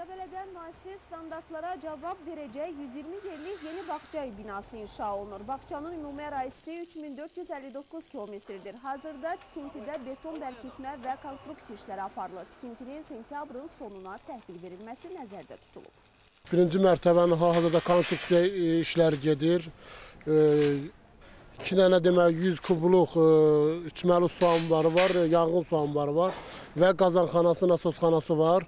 Qəbələdə müasir standartlara cavab verəcək 120 yerlik yeni bağça binası inşa olunur. Bağçanın ümumi ərazisi 3459 kilometrdir. Hazırda tikintidə beton bərkitmə və konstruksiya işləri aparılır. Tikintinin sentyabrın sonuna təhvil verilməsi nəzərdə tutulub. Birinci mərtəbənin hal-hazırda konstruksiya e, işləri gedir. E, İki dənə demək 100 kubluq e, içməli su anbarı var, e, yanğın su anbarı var və qazanxanası, nasosxanası var.